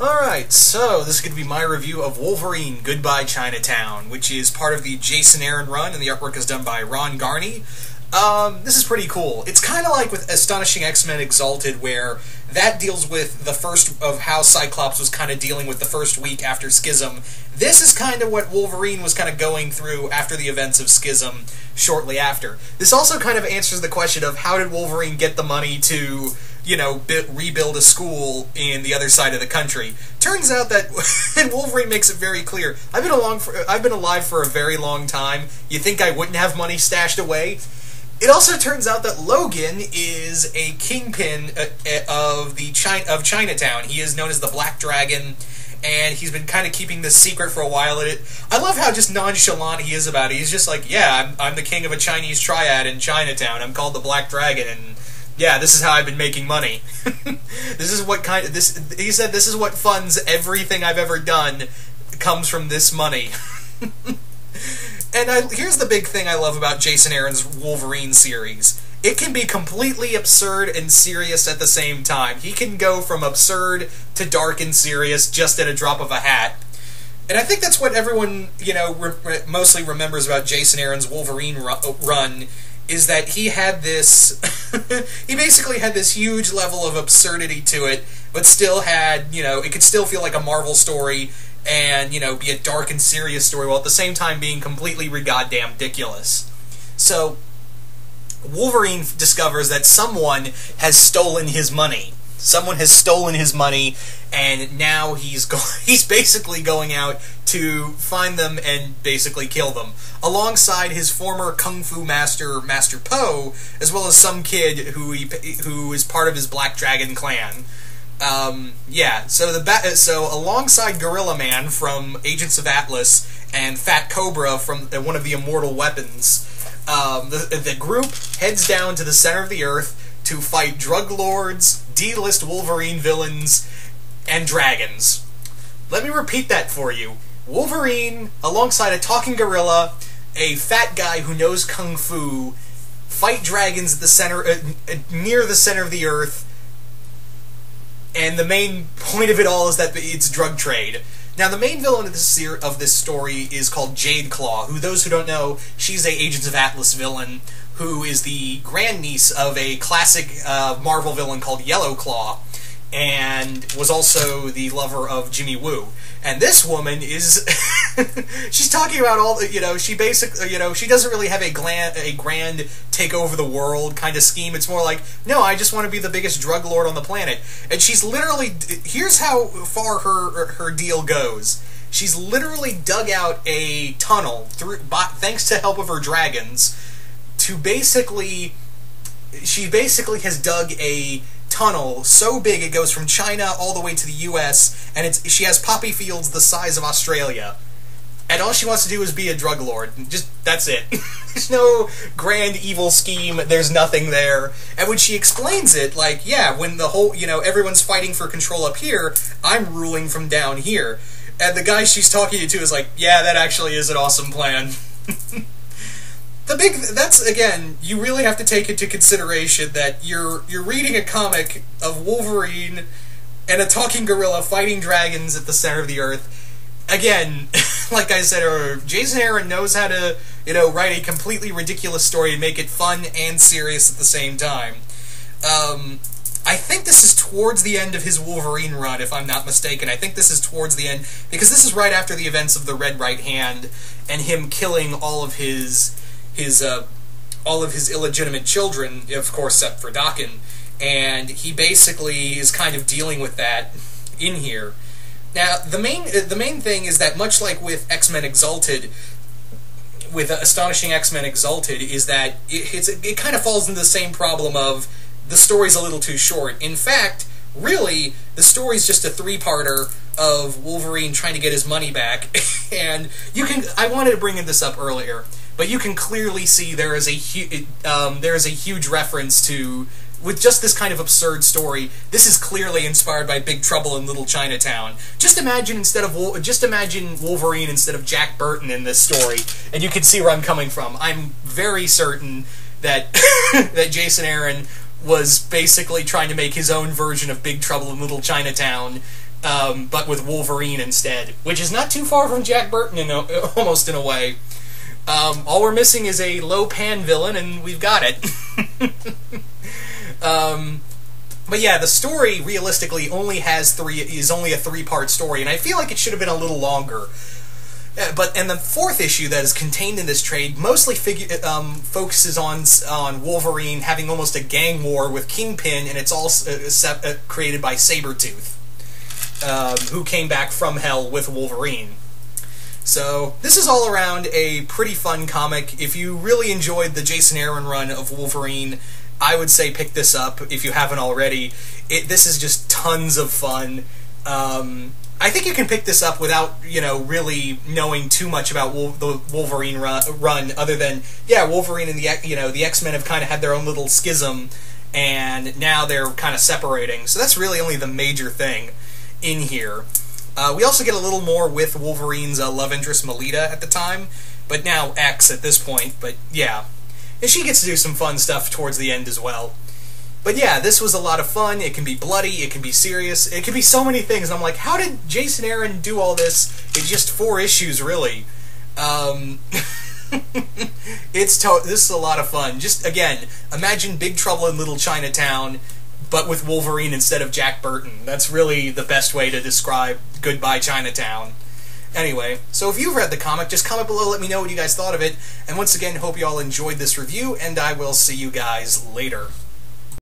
Alright, so this is going to be my review of Wolverine Goodbye Chinatown, which is part of the Jason Aaron run, and the artwork is done by Ron Garney. Um, this is pretty cool. It's kind of like with Astonishing X-Men Exalted, where that deals with the first of how Cyclops was kind of dealing with the first week after Schism. This is kind of what Wolverine was kind of going through after the events of Schism shortly after. This also kind of answers the question of how did Wolverine get the money to you know, rebuild a school in the other side of the country. Turns out that and Wolverine makes it very clear. I've been along for I've been alive for a very long time. You think I wouldn't have money stashed away? It also turns out that Logan is a kingpin uh, uh, of the China, of Chinatown. He is known as the Black Dragon, and he's been kind of keeping this secret for a while. It, I love how just nonchalant he is about it. He's just like, "Yeah, I'm, I'm the king of a Chinese triad in Chinatown. I'm called the Black Dragon, and yeah, this is how I've been making money. this is what kind of this. He said this is what funds everything I've ever done comes from this money. and I, here's the big thing I love about Jason Aaron's Wolverine series. It can be completely absurd and serious at the same time. He can go from absurd to dark and serious just at a drop of a hat. And I think that's what everyone, you know, re mostly remembers about Jason Aaron's Wolverine ru run is that he had this he basically had this huge level of absurdity to it but still had you know it could still feel like a marvel story and you know be a dark and serious story while at the same time being completely goddamn ridiculous so wolverine discovers that someone has stolen his money someone has stolen his money and now he's go- he's basically going out to find them and basically kill them. Alongside his former kung fu master Master Po as well as some kid who he, who is part of his Black Dragon clan. Um, yeah so the ba- so alongside Gorilla Man from Agents of Atlas and Fat Cobra from uh, one of the immortal weapons um, the, the group heads down to the center of the earth to fight drug lords, D-list Wolverine villains, and dragons. Let me repeat that for you. Wolverine, alongside a talking gorilla, a fat guy who knows kung fu, fight dragons at the center, uh, near the center of the earth, and the main point of it all is that it's drug trade. Now, the main villain of this of this story is called Jade Claw, who, those who don't know, she's a Agents of Atlas villain who is the grandniece of a classic uh, Marvel villain called Yellow Claw, and was also the lover of Jimmy Woo. And this woman is, she's talking about all the, you know, she basically, you know, she doesn't really have a, gland, a grand take over the world kind of scheme. It's more like, no, I just want to be the biggest drug lord on the planet. And she's literally, here's how far her, her deal goes. She's literally dug out a tunnel through, by, thanks to help of her dragons, to basically she basically has dug a tunnel so big it goes from China all the way to the U.S. and it's she has poppy fields the size of Australia. And all she wants to do is be a drug lord. Just that's it. there's no grand evil scheme. There's nothing there. And when she explains it, like, yeah, when the whole, you know, everyone's fighting for control up here, I'm ruling from down here. And the guy she's talking to is like, yeah, that actually is an awesome plan. the big that's again you really have to take into consideration that you're you're reading a comic of Wolverine and a talking gorilla fighting dragons at the center of the earth. Again, like I said Jason Aaron knows how to you know write a completely ridiculous story and make it fun and serious at the same time. Um, I think this is towards the end of his Wolverine run, if I'm not mistaken. I think this is towards the end because this is right after the events of the Red Right Hand and him killing all of his his uh, all of his illegitimate children, of course, except for Daken, and he basically is kind of dealing with that in here. Now, the main the main thing is that much like with X Men Exalted, with Astonishing X Men Exalted, is that it, it kind of falls into the same problem of the story's a little too short. In fact, really, the story's just a three-parter of Wolverine trying to get his money back, and you can. I wanted to bring this up earlier but you can clearly see there is a hu- um, there is a huge reference to with just this kind of absurd story. This is clearly inspired by Big Trouble in Little Chinatown. Just imagine instead of just imagine Wolverine instead of Jack Burton in this story, and you can see where I'm coming from. I'm very certain that that Jason Aaron was basically trying to make his own version of Big Trouble in Little Chinatown um, but with Wolverine instead, which is not too far from Jack Burton in a, almost in a way. Um, all we're missing is a Lo Pan villain, and we've got it. um, but yeah, the story realistically only has three is only a three part story, and I feel like it should have been a little longer. Uh, but and the fourth issue that is contained in this trade mostly figure, um, focuses on on Wolverine having almost a gang war with Kingpin, and it's all uh, uh, created by Sabretooth, um, who came back from Hell with Wolverine. So this is all around a pretty fun comic. If you really enjoyed the Jason Aaron run of Wolverine, I would say pick this up if you haven't already. It, this is just tons of fun. Um, I think you can pick this up without you know really knowing too much about Wol- the Wolverine run, run, other than yeah, Wolverine and the you know the X Men have kind of had their own little schism, and now they're kind of separating. So that's really only the major thing in here. Uh, we also get a little more with Wolverine's uh, love interest Melita at the time, but now X at this point. But yeah, and she gets to do some fun stuff towards the end as well. But yeah, this was a lot of fun. It can be bloody, it can be serious, it can be so many things. And I'm like, how did Jason Aaron do all this in just four issues, really? Um, it's to- this is a lot of fun. Just again, imagine Big Trouble in Little Chinatown, but with Wolverine instead of Jack Burton. That's really the best way to describe Goodbye Chinatown. Anyway, so if you've read the comic, just comment below, let me know what you guys thought of it. And once again, hope you all enjoyed this review, and I will see you guys later.